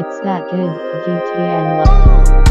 It's that good, VTN love.